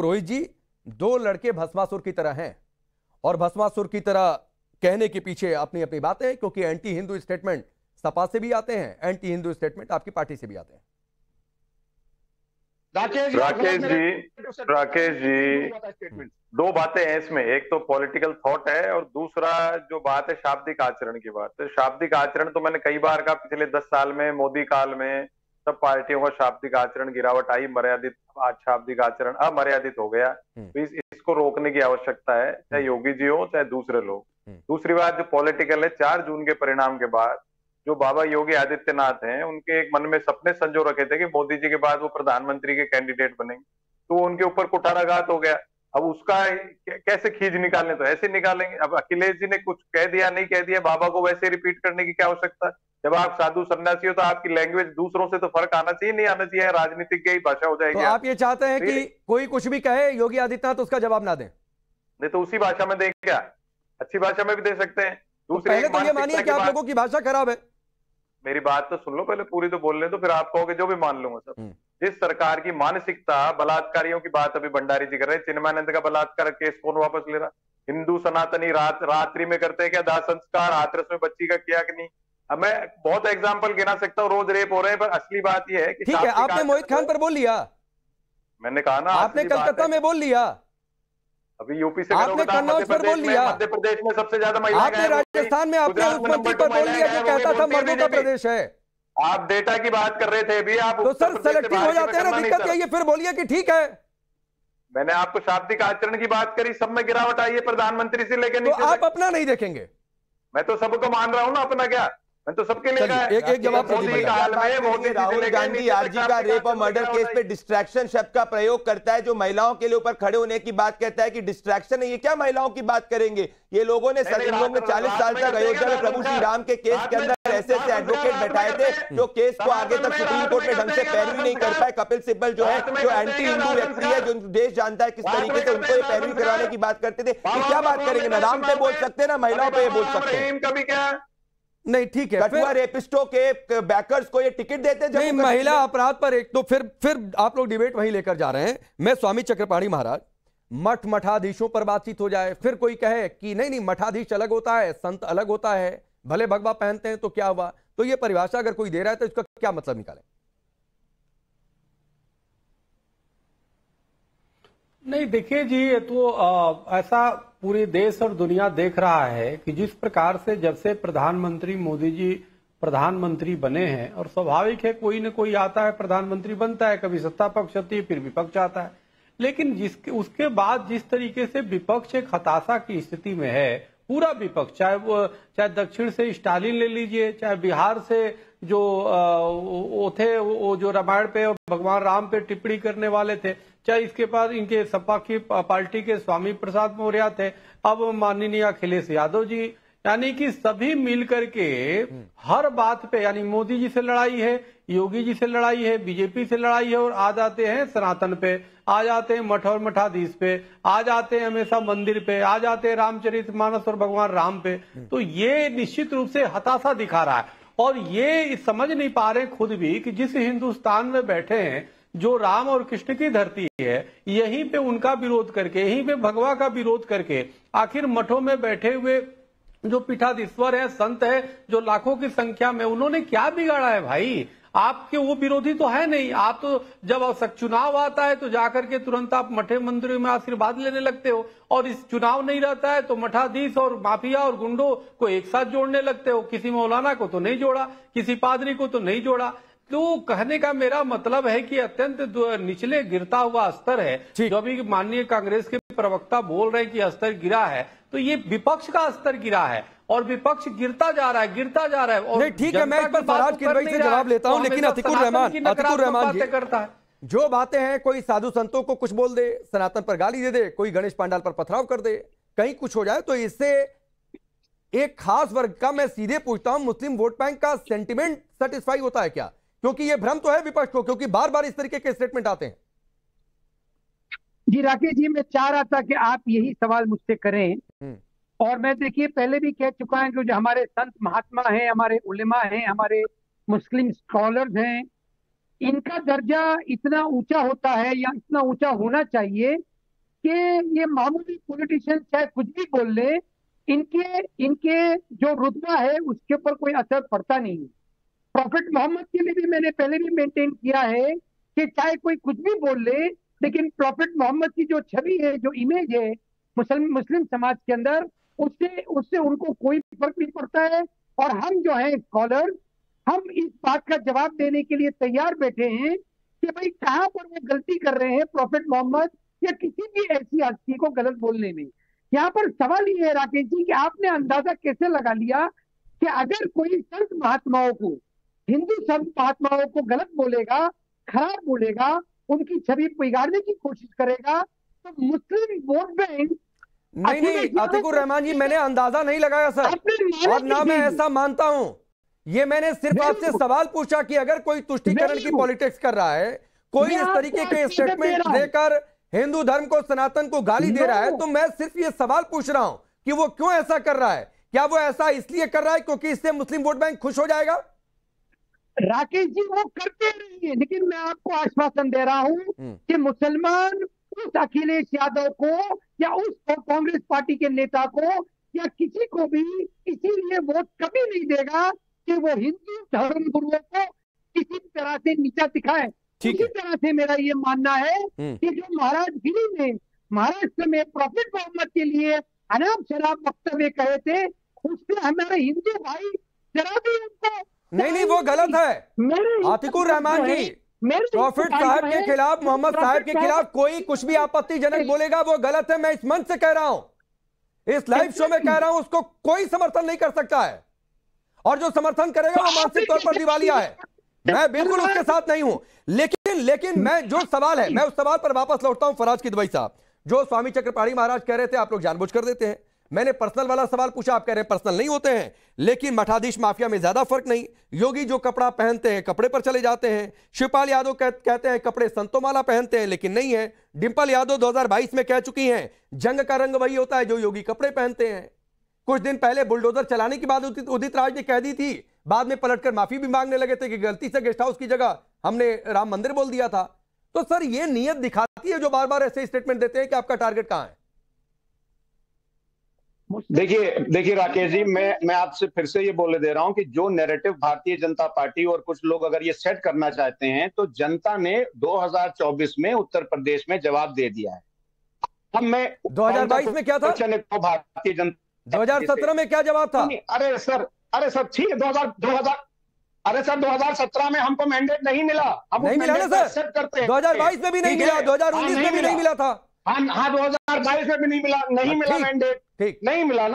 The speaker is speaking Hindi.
पुरोहित जी दो लड़के भस्मासुर की तरह हैं। और भस्मासुर की तरह कहने के पीछे अपनी अपनी बातें क्योंकि एंटी हिंदू स्टेटमेंट सपा से भी आते हैं एंटी हिंदू स्टेटमेंट आपकी पार्टी से भी आते हैं। राकेश राकेश जी राकेश जी दो बातें हैं इसमें। एक तो पॉलिटिकल थॉट है और दूसरा जो बात है शाब्दिक आचरण की बात। है शाब्दिक आचरण तो मैंने कई बार कहा पिछले दस साल में मोदी काल में सब पार्टियों का शाब्दिक आचरण गिरावट आई मर्यादित शाब्दिक आचरण अमर्यादित हो गया। तो इस, इसको रोकने की आवश्यकता है चाहे योगी जी हो चाहे दूसरे लोग। दूसरी बात जो पॉलिटिकल है चार जून के परिणाम के बाद जो बाबा योगी आदित्यनाथ हैं उनके एक मन में सपने संजो रखे थे कि मोदी जी के बाद वो प्रधानमंत्री के कैंडिडेट बनेंगे। तो उनके ऊपर कुठाराघात हो गया। अब उसका कैसे खींच निकालने? तो ऐसे निकालेंगे। अब अखिलेश जी ने कुछ कह दिया नहीं कह दिया बाबा को वैसे रिपीट करने की क्या आवश्यकता? जब आप साधु सन्यासी हो तो आपकी लैंग्वेज दूसरों से तो फ़र्क आना चाहिए नहीं आना चाहिए राजनीतिक की भाषा हो जाएगी। तो आप ये चाहते हैं कि कोई कुछ भी कहे योगी आदित्यनाथ तो उसका जवाब ना दें। नहीं तो उसी भाषा में दें क्या? अच्छी भाषा में भी दे सकते हैं। तो दूसरे पहले तो ये मानिए कि आप लोगों की भाषा खराब है। मेरी बात तो सुन लो पहले पूरी तो बोल ले तो फिर आप कहोगे जो भी मान लूँगा सब हम्म। जिस सरकार की मानसिकता बलात्कारियों की बात अभी भंडारी जी कर रहे हैं चिन्मयानंद का बलात्कार केस कौन वापस ले रहा? हिंदू सनातनी रात रात्रि में करते हैं क्या? दाह संस्कार हाथरस में बच्ची का किया कि नहीं? मैं बहुत एग्ज़ाम्पल गिना सकता हूँ रोज रेप हो रहे हैं पर असली बात यह है कि ठीक है आपने मोहित खान पर बोल लिया। मैंने कहा ना आपने कलकत्ता में बोल लिया। अभी यूपी से आपने तो कन्नौज पर बोल लिया। मध्य प्रदेश में सबसे ज़्यादा महिला आपने राजस्थान में अपने उस मंत्री पर बोल लिया जो कहता था मर्दों का प्रदेश है। आप डेटा की बात कर रहे थे अभी आप तो सर सेलेक्टिव हो जाते हैं ना दिक्कत यही है फिर बोलिए कि ठीक है। मैंने आपको शाब्दिक आचरण की बात करी सब में गिरावट आई है प्रधानमंत्री से लेकर तो आप अपना नहीं देखेंगे। मैं तो सबको मान रहा हूँ ना अपना क्या? मैं तो सबके लिए एक एक जवाब राहुल गांधी आरजी का रेप और मर्डर केस पे डिस्ट्रैक्शन शब्द का प्रयोग करता है जो महिलाओं के लिए ऊपर खड़े होने की बात कहता है कि डिस्ट्रैक्शन है। ये क्या महिलाओं की बात करेंगे? ये लोगों ने सर लोगों ने चालीस साल तक अयोध्या में प्रभु श्री राम के केस के अंदर ऐसे ऐसे एडवोकेट बैठाए थे जो केस को आगे तक सुप्रीम कोर्ट में ढंग से पैरवी नहीं कर पाए कपिल सिब्बल जो है जो एंटी हिंदू व्यक्ति है जो देश जानता है किस तरीके से उनको ये पैरवी करवाने की बात करते थे। क्या बात करेंगे? ना राम पे बोल सकते हैं ना महिलाओं पे बोल सकते हैं। कभी क्या? नहीं ठीक है फिर रेपिस्टों के बैकर्स को ये टिकट देते नहीं महिला अपराध पर एक तो फिर फिर आप लोग डिबेट वहीं लेकर जा रहे हैं। मैं स्वामी चक्रपाणी महाराज मठ मठाधीशों पर बातचीत हो जाए फिर कोई कहे कि नहीं नहीं मठाधीश अलग होता है संत अलग होता है भले भगवा पहनते हैं तो क्या हुआ? तो ये परिभाषा अगर कोई दे रहा है तो इसका क्या मतलब निकाले? नहीं देखिए जी ये तो आ, ऐसा पूरे देश और दुनिया देख रहा है कि जिस प्रकार से जब से प्रधानमंत्री मोदी जी प्रधानमंत्री बने हैं, और स्वाभाविक है कोई न कोई आता है, प्रधानमंत्री बनता है, कभी सत्ता पक्ष आती है, फिर विपक्ष आता है। लेकिन जिसके, उसके बाद जिस तरीके से विपक्ष एक हताशा की स्थिति में है, पूरा विपक्ष, चाहे वो, चाहे दक्षिण से स्टालिन ले लीजिए, चाहे बिहार से जो वो थे वो जो रामायण पे भगवान राम पे टिप्पणी करने वाले थे चाहे इसके पास इनके सपा की पार्टी के स्वामी प्रसाद मौर्य थे? अब माननीय अखिलेश यादव जी यानी कि सभी मिलकर के हर बात पे यानी मोदी जी से लड़ाई है योगी जी से लड़ाई है बीजेपी से लड़ाई है और आ जाते हैं सनातन पे आ जाते हैं मठ और मठाधीश पे आ जाते हैं हमेशा मंदिर पे आ जाते हैं रामचरित मानस और भगवान राम पे। तो ये निश्चित रूप से हताशा दिखा रहा है। और ये समझ नहीं पा रहे खुद भी कि जिस हिंदुस्तान में बैठे हैं, जो राम और कृष्ण की धरती है, यहीं पे उनका विरोध करके, यहीं पे भगवा का विरोध करके, आखिर मठों में बैठे हुए जो पीठाधीश्वर है, संत है, जो लाखों की संख्या में, उन्होंने क्या बिगाड़ा है भाई? आपके वो विरोधी तो है नहीं। आप तो जब चुनाव आता है तो जाकर के तुरंत आप मठे मंदिरों में आशीर्वाद लेने लगते हो। और इस चुनाव नहीं रहता है तो मठाधीश और माफिया और गुंडों को एक साथ जोड़ने लगते हो। किसी मौलाना को तो नहीं जोड़ा किसी पादरी को तो नहीं जोड़ा। तो कहने का मेरा मतलब है कि अत्यंत निचले गिरता हुआ स्तर है। जो अभी माननीय कांग्रेस के प्रवक्ता बोल रहे हैं कि स्तर गिरा है तो ये विपक्ष का स्तर गिरा है और विपक्ष गिरता जा रहा है गिरता जा रहा है और नहीं ठीक है मैं इस पर फराज किदवई से जवाब लेता हूँ तो लेकिन अतिकुर रहमान अतिकुर रहमान जी करता है। जो बातें हैं कोई साधु संतों को कुछ बोल दे सनातन पर गाली दे दे कोई गणेश पांडाल पर पथराव कर दे कहीं कुछ हो जाए तो इससे एक खास वर्ग का मैं सीधे पूछता हूँ मुस्लिम वोट बैंक का सेंटिमेंट सेटिस्फाई होता है क्या? क्योंकि ये भ्रम तो है विपक्ष को क्योंकि बार बार इस तरीके के स्टेटमेंट आते हैं। जी राकेश जी मैं चाह रहा था कि आप यही सवाल मुझसे करें हम्म। और मैं देखिए पहले भी कह चुका है कि जो हमारे संत महात्मा हैं हमारे उलेमा हैं हमारे मुस्लिम स्कॉलर्स हैं इनका दर्जा इतना ऊँचा होता है या इतना ऊँचा होना चाहिए कि ये मामूली पॉलिटिशियन चाहे कुछ भी बोल ले इनके इनके जो रुतबा है उसके ऊपर कोई असर पड़ता नहीं प्रॉफिट मोहम्मद के लिए भी मैंने पहले भी मेंटेन किया है कि चाहे कोई कुछ भी बोल ले लेकिन प्रॉफिट मोहम्मद की जो छवि है, जो इमेज है मुस्लिम मुस्लिम समाज के अंदर, उससे उससे उनको कोई फ़र्क नहीं पड़ता है। और हम जो है स्कॉलर हम इस बात का जवाब देने के लिए तैयार बैठे हैं कि भाई कहाँ पर वो गलती कर रहे हैं प्रॉफिट मोहम्मद या किसी भी ऐसी हस्ती को गलत बोलने में। यहाँ पर सवाल ये है राकेश जी कि आपने अंदाज़ा कैसे लगा लिया कि अगर कोई संत महात्माओं को, हिंदू संत महात्माओं को गलत बोलेगा, खराब बोलेगा उनकी छवि बिगाड़ने की कोशिश करेगा तो मुस्लिम वोट बैंक नहीं नहीं अतिकुर रहमान जी मैंने अंदाज़ा नहीं लगाया सर। और ना मैं ऐसा मानता हूँ। ये मैंने सिर्फ़ आपसे सवाल पूछा कि अगर कोई तुष्टिकरण की पॉलिटिक्स कर रहा है कोई इस तरीके के स्टेटमेंट देकर हिंदू धर्म को सनातन को गाली दे रहा है तो मैं सिर्फ़ ये सवाल पूछ रहा हूँ कि वो क्यों ऐसा कर रहा है? क्या वो ऐसा इसलिए कर रहा है क्योंकि इससे मुस्लिम वोट बैंक खुश हो जाएगा? राकेश जी वो करते रहिए लेकिन मैं आपको आश्वासन दे रहा हूँ हम्म। कि मुसलमान उस अखिलेश यादव को या उस कांग्रेस पार्टी के नेता को या किसी को भी इसीलिए वोट कभी नहीं देगा कि वो हिंदू धर्म गुरुओं को किसी तरह से नीचा दिखाए इसी तरह से मेरा ये मानना है हम्म। कि जो महाराजगिरी में महाराष्ट्र में प्रॉफिट मोहम्मद के लिए अनाप शराब वक्तव्य कहे थे उससे हमारे हिंदू भाई जरा भी उनको नहीं नहीं वो गलत है। आतिकुर रहमान जी प्रॉफिट साहब के खिलाफ मोहम्मद साहब के खिलाफ कोई कुछ भी आपत्तिजनक बोलेगा वो गलत है मैं इस मंच से कह रहा हूँ। इस लाइव शो में कह रहा हूँ उसको कोई समर्थन नहीं कर सकता है। और जो समर्थन करेगा वो मानसिक तौर पर दिवालिया है मैं बिल्कुल उसके साथ नहीं हूँ। लेकिन लेकिन मैं जो सवाल है मैं उस सवाल पर वापस लौटता हूँ फराज की दुबई साहब। जो स्वामी चक्रपाणी महाराज कह रहे थे आप लोग जानबूझ कर देते हैं। मैंने पर्सनल वाला सवाल पूछा आप कह रहे हैं पर्सनल नहीं होते हैं लेकिन मठाधीश माफिया में ज़्यादा फ़र्क नहीं। योगी जो कपड़ा पहनते हैं कपड़े पर चले जाते हैं शिवपाल यादव कह, कहते हैं कपड़े संतो माला पहनते हैं लेकिन नहीं है। डिंपल यादव 2022 में कह चुकी हैं जंग का रंग वही होता है जो योगी कपड़े पहनते हैं। कुछ दिन पहले बुलडोजर चलाने की बात उदित राज ने कह दी थी। बाद में पलटकर माफ़ी भी मांगने लगे थे कि गलती से गेस्ट हाउस की जगह हमने राम मंदिर बोल दिया था। तो सर ये नियत दिखाती है जो बार बार ऐसे स्टेटमेंट देते हैं कि आपका टारगेट कहाँ है? देखिए देखिए राकेश जी मैं मैं आपसे फिर से ये बोले दे रहा हूँ कि जो नैरेटिव भारतीय जनता पार्टी और कुछ लोग अगर ये सेट करना चाहते हैं तो जनता ने 2024 में उत्तर प्रदेश में जवाब दे दिया है। हम मैं 2022 में क्या था? भारतीय जनता 2017 में क्या जवाब था? अरे सर अरे सर ठीक है दो हज़ार दो हज़ार अरे सर 2017 में हमको मैंडेट नहीं मिला। हम नहीं मिला ना सर। करते हैं। 2022 में भी नहीं मिला 2019 में भी नहीं मिला। था। हाँ हाँ दो हज़ार बाईस में भी नहीं मिला नहीं हाँ, मिला मैंडेट ठीक। नहीं मिला